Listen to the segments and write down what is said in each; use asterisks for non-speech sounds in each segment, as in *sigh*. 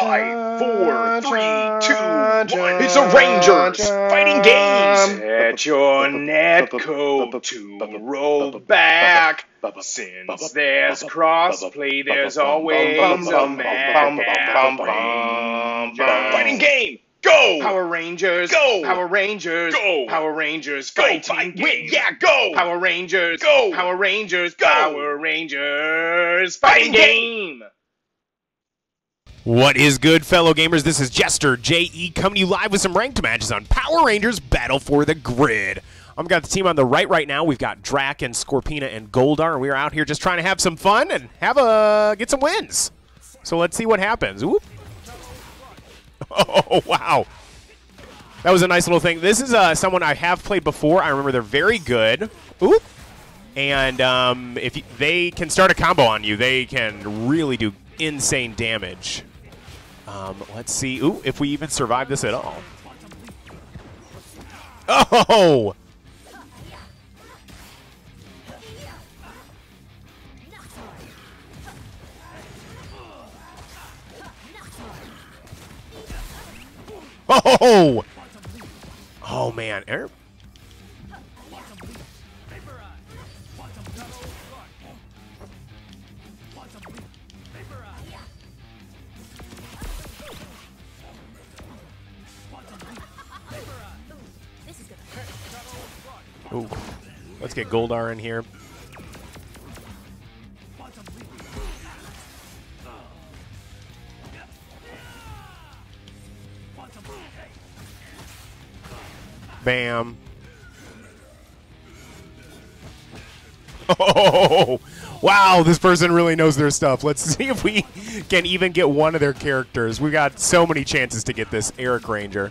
Five, four, three, two, one. It's the Rangers fighting games at your netcode to roll back. Since there's crossplay, there's always a match. Fighting game. Go! Power Rangers. Go! Power Rangers. Go! Power Rangers. go! Fighting win. Yeah, go! Power Rangers. Go! Power Rangers. Go! Power Rangers. Fighting game. What is good, fellow gamers? This is Jester JE coming to you live with some ranked matches on Power Rangers Battle for the Grid. I've got the team on the right right now. We've got Drac and Scorpina and Goldar, and we're out here just trying to have some fun and have a get some wins. So let's see what happens. Oop. *laughs* Oh wow, that was a nice little thing. This is uh, someone I have played before. I remember they're very good. Oop. And um, if you, they can start a combo on you, they can really do insane damage. Um, let's see. Ooh, if we even survive this at all. Oh! Oh! Oh, man. Er Ooh. Let's get Goldar in here. Bam. *laughs* Oh, wow, this person really knows their stuff. Let's *laughs* see if we can even get one of their characters. We got so many chances to get this Eric Ranger.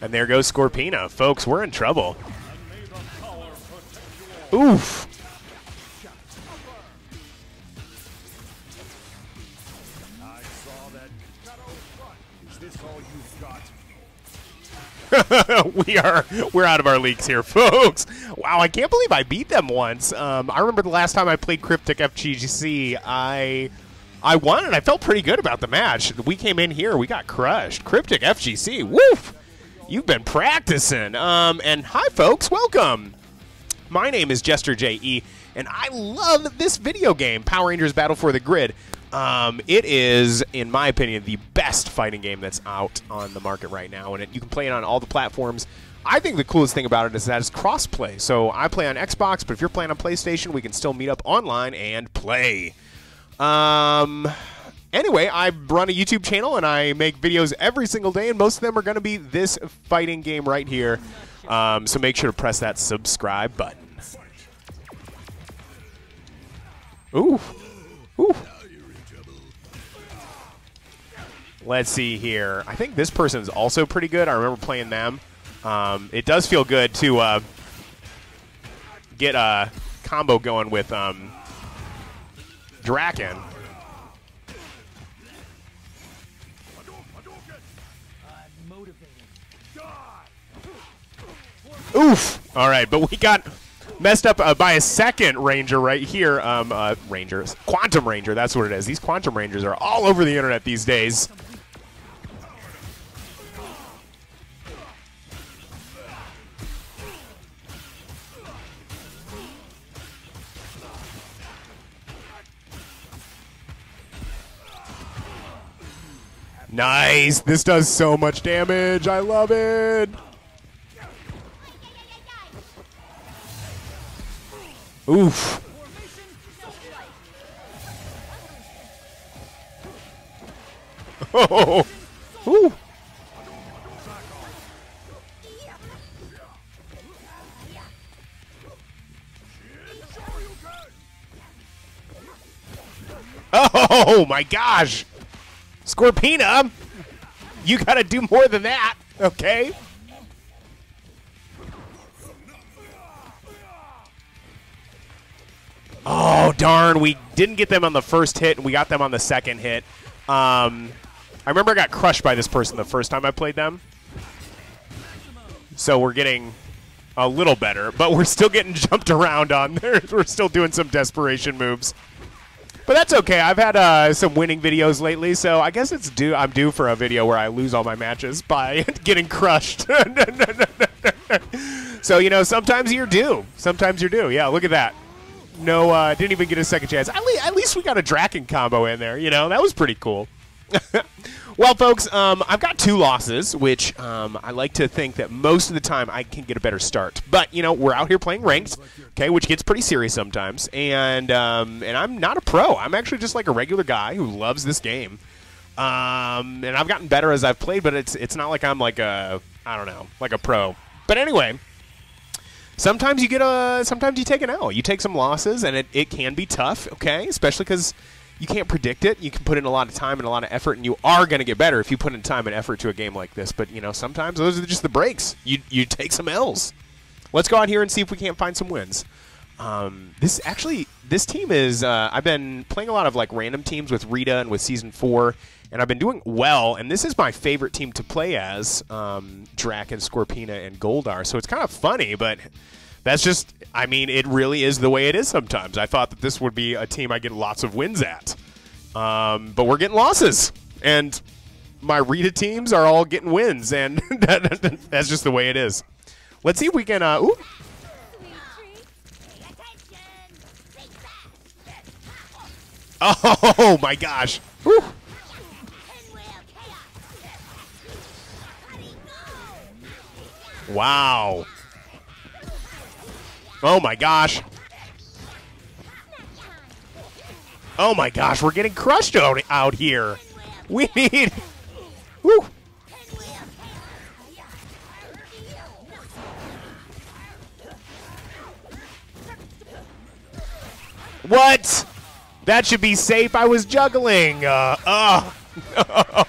And there goes Scorpina. Folks, we're in trouble. Oof. *laughs* we are we're out of our leagues here, folks. Wow, I can't believe I beat them once. Um, I remember the last time I played Cryptic FGC, I I won and I felt pretty good about the match. We came in here, we got crushed. Cryptic FGC, woof! You've been practicing. Um, and hi, folks, welcome. My name is Jester JE, and I love this video game, Power Rangers Battle for the Grid. Um, it is, in my opinion, the best fighting game that's out on the market right now, and it, you can play it on all the platforms. I think the coolest thing about it is that it's cross-play. So I play on Xbox, but if you're playing on PlayStation, we can still meet up online and play. Um, anyway, I run a YouTube channel and I make videos every single day, and most of them are going to be this fighting game right here. Um, so make sure to press that subscribe button. Ooh. Ooh. Let's see here. I think this person's also pretty good. I remember playing them. Um, it does feel good to uh, get a combo going with um, Drakkon. Oof! All right, but we got messed up uh, by a second Ranger right here. Um, uh, Rangers. Quantum Ranger, that's what it is. These Quantum Rangers are all over the internet these days. Nice. This does so much damage. I love it. Oof. Oh. *laughs* Ooh. Oh my gosh! Scorpina, you gotta do more than that, okay? Darn, we didn't get them on the first hit, and we got them on the second hit. Um, I remember I got crushed by this person the first time I played them. So we're getting a little better, but we're still getting *laughs* jumped around on there. *laughs* We're still doing some desperation moves. But that's okay. I've had uh, some winning videos lately, so I guess it's due. I'm due for a video where I lose all my matches *laughs* by getting crushed. so you know, sometimes you're due. Sometimes you're due. Yeah, look at that. No, uh, didn't even get a second chance. At, le at least we got a Drakkon combo in there. You know, that was pretty cool. *laughs* well, folks, um, I've got two losses, which um, I like to think that most of the time I can get a better start. But you know, we're out here playing ranked, okay, which gets pretty serious sometimes. And um, and I'm not a pro. I'm actually just like a regular guy who loves this game. Um, and I've gotten better as I've played, but it's it's not like I'm like a I don't know like a pro. But anyway. Sometimes you get a, sometimes you take an L. You take some losses, and it, it can be tough, okay? Especially because you can't predict it. You can put in a lot of time and a lot of effort, and you are going to get better if you put in time and effort to a game like this. But you know, sometimes those are just the breaks. You you take some L's. Let's go out here and see if we can't find some wins. Um, this actually, this team is. Uh, I've been playing a lot of like random teams with Rita and with Season Four, and I've been doing well. And this is my favorite team to play as um, Drac and Scorpina and Goldar. So it's kind of funny, but that's just, I mean, it really is the way it is sometimes. I thought that this would be a team I get lots of wins at. Um, but we're getting losses. And my Rita teams are all getting wins. And *laughs* that's just the way it is. Let's see if we can. Uh, ooh. *laughs* Oh my gosh. Whew. Wow. Oh my gosh. Oh my gosh, we're getting crushed out, out here. We *laughs* need. Woo. What? That should be safe. I was juggling. Uh, uh. *laughs*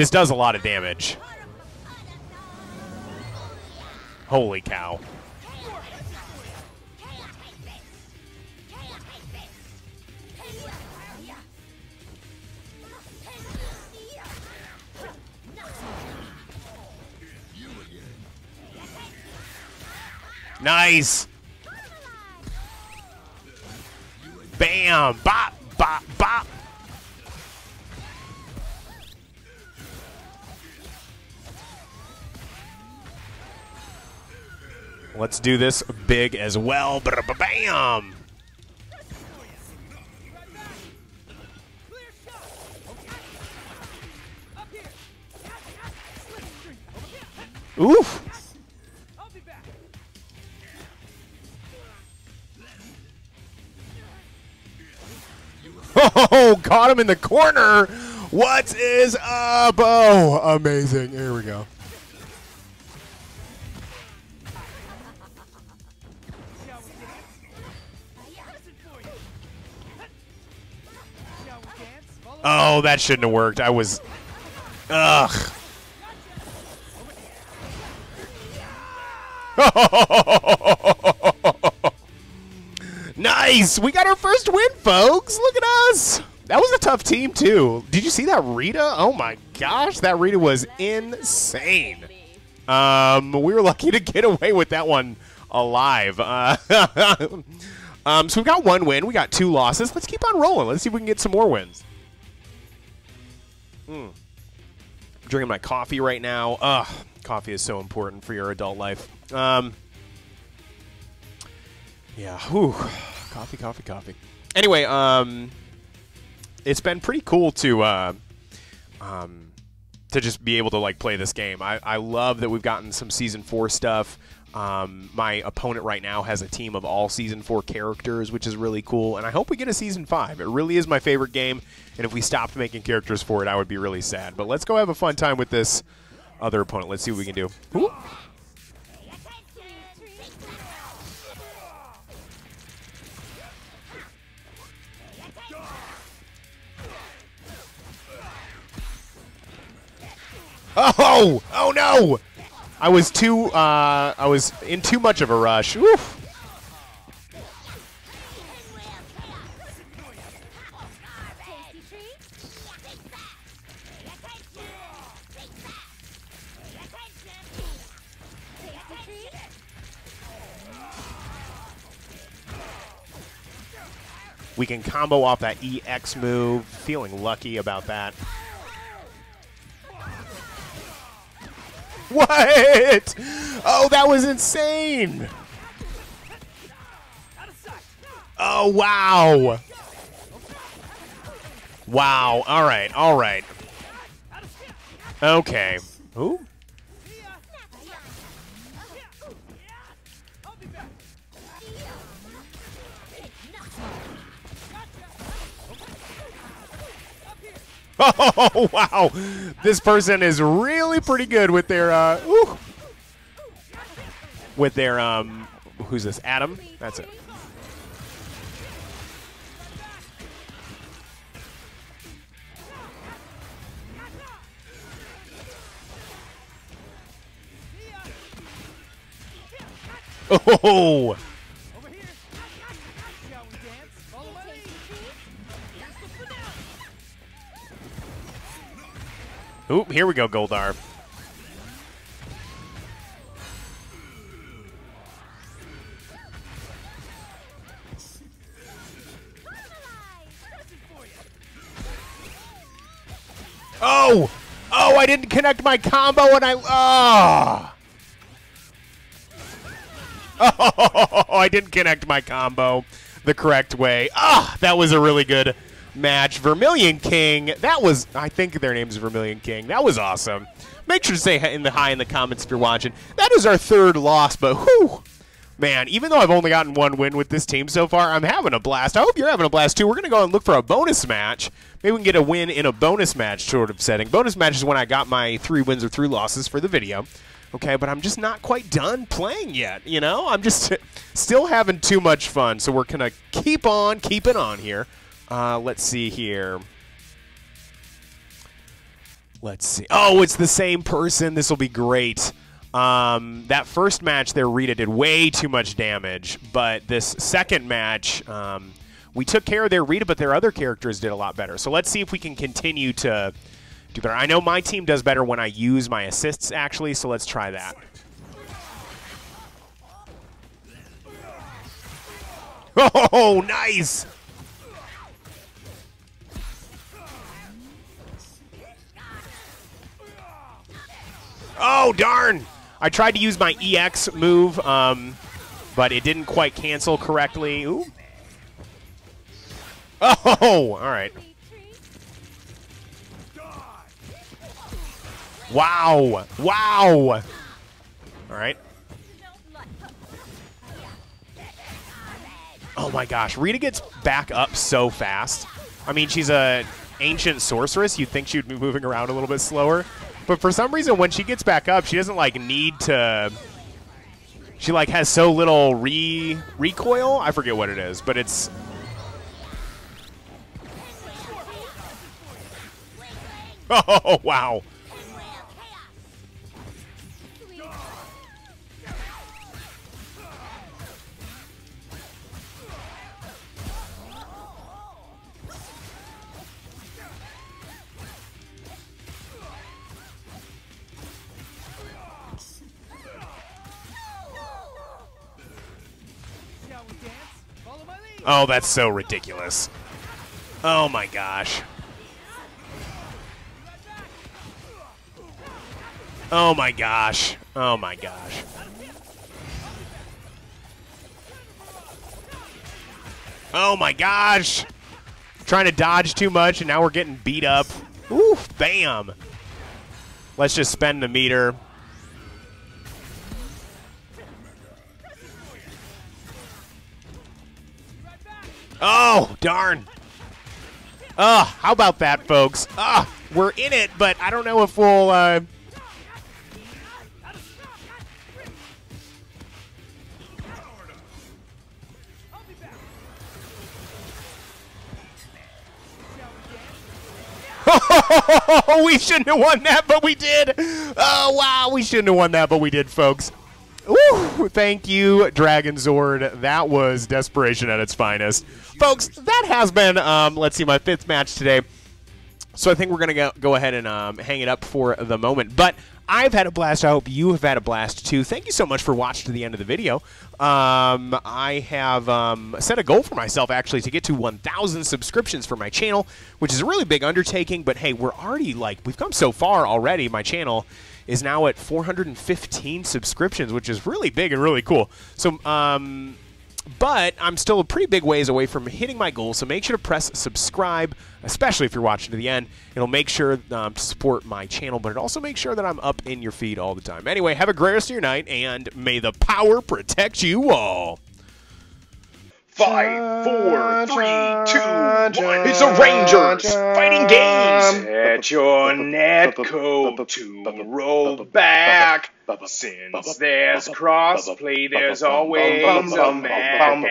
This does a lot of damage. Holy cow. Nice. Bam. Bop, bop, bop. Let's do this big as well. Bam! Oof! *laughs* Oh, got him in the corner. What is up? Oh, amazing. Here we go. Oh, that shouldn't have worked. I was. Ugh. *laughs* nice! We got our first win, folks! Look at us! That was a tough team, too. Did you see that Rita? Oh my gosh, that Rita was insane. Um, we were lucky *laughs* to get away with that one alive. Uh, *laughs* um, so we got one win. We got two losses. Let's keep on rolling. Let's see if we can get some more wins. Mm. Drinking my coffee right now. Ugh, coffee is so important for your adult life. Um, yeah, whew. Coffee, coffee, coffee. Anyway, um, it's been pretty cool to uh, um, to just be able to like play this game. I, I love that we've gotten some season four stuff. Um, my opponent right now has a team of all Season 4 characters, which is really cool, and I hope we get a Season 5. It really is my favorite game, and if we stopped making characters for it, I would be really sad. But let's go have a fun time with this other opponent. Let's see what we can do. Ooh. Oh! Oh no! I was too, uh, I was in too much of a rush. Oof. We can combo off that EX move. Feeling lucky about that. *laughs* What? Oh, that was insane. Oh, wow. Wow. All right. All right. Okay. Ooh. *laughs* Oh, wow. This person is really pretty good with their, uh, ooh, with their, um, who's this? Adam? That's it. *laughs* Oh! Here we go, Goldar. Oh! Oh, I didn't connect my combo and I... Oh! Oh, *laughs* I didn't connect my combo the correct way. Ah, that was a really good match. Vermilion King, that was, I think their name is Vermilion King. That was awesome. Make sure to say in the hi in the comments if you're watching. That is our third loss, but whew, man, even though I've only gotten one win with this team so far, I'm having a blast. I hope you're having a blast too. We're going to go and look for a bonus match. Maybe we can get a win in a bonus match sort of setting. Bonus match is when I got my three wins or three losses for the video. Okay, but I'm just not quite done playing yet, you know? I'm just *laughs* still having too much fun, so we're going to keep on keeping on here. Uh, let's see here. Let's see. Oh, it's the same person. This will be great. Um, that first match there, Rita did way too much damage, but this second match, um, we took care of their Rita, but their other characters did a lot better. So let's see if we can continue to do better. I know my team does better when I use my assists, actually, so let's try that. *laughs* Oh, nice! Oh, darn! I tried to use my EX move, um, but it didn't quite cancel correctly. Ooh. Oh, all right. Wow. Wow. All right. Oh my gosh, Rita gets back up so fast. I mean, she's a ancient sorceress. You'd think she'd be moving around a little bit slower. But for some reason, when she gets back up, she doesn't like need to. She like has so little re recoil. I forget what it is, but it's. *laughs* Oh wow! Oh, that's so ridiculous. Oh my gosh. Oh my gosh. Oh my gosh. Oh my gosh. Trying to dodge too much and now we're getting beat up. Oof, bam. Let's just spend the meter. Oh, darn. Oh, how about that, folks? Oh, we're in it, but I don't know if we'll. Uh... *laughs* We shouldn't have won that, but we did. Oh, wow, we shouldn't have won that, but we did, folks. Thank you, Dragonzord. That was desperation at its finest. Folks, that has been, um, let's see, my fifth match today. So I think we're going to go ahead and um, hang it up for the moment. But I've had a blast. I hope you have had a blast too. Thank you so much for watching to the end of the video. Um, I have um, set a goal for myself actually to get to 1,000 subscriptions for my channel, which is a really big undertaking. But hey, we're already like, we've come so far already. My channel is now at 415 subscriptions, which is really big and really cool. So, um, but I'm still a pretty big ways away from hitting my goal, so make sure to press subscribe, especially if you're watching to the end. It'll make sure um, to support my channel, but it also makes sure that I'm up in your feed all the time. Anyway, have a great rest of your night, and may the power protect you all. Five, four, three, two, one. It's the Rangers fighting games at your netcode to roll back. Since there's crossplay, there's always a match.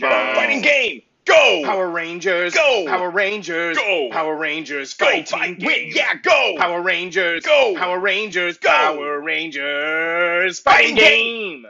Fighting game. Go! Power Rangers. Go! Power Rangers. Go! Power Rangers. Go! Fight win! Yeah, go! Power Rangers. Go! Power Rangers. Go! Power Rangers. Fighting game.